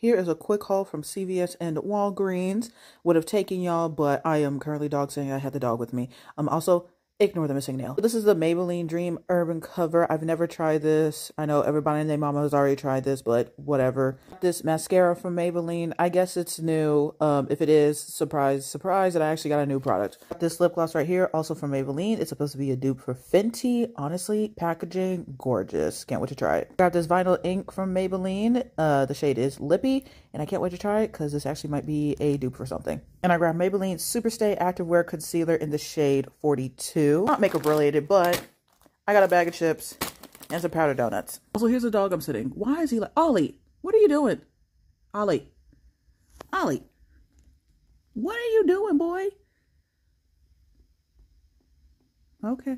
Here is a quick haul from CVS and Walgreens. Would have taken y'all, but I am currently dog sitting. I had the dog with me. I'm um, also Ignore the missing nail. This is the Maybelline Dream Urban Cover. I've never tried this. I know everybody and their mama has already tried this, but whatever. This mascara from Maybelline. I guess it's new. Um, if it is, surprise, surprise, that I actually got a new product. This lip gloss right here, also from Maybelline. It's supposed to be a dupe for Fenty. Honestly, packaging, gorgeous. Can't wait to try it. Got this vinyl ink from Maybelline. Uh, the shade is Lippy, and I can't wait to try it because this actually might be a dupe for something. And I grabbed Maybelline Superstay Activewear Concealer in the shade 42 too. Not makeup related, but I got a bag of chips and some powdered donuts. Also, here's a dog I'm sitting. Why is he like, Ollie, what are you doing? Ollie, Ollie, what are you doing, boy? Okay.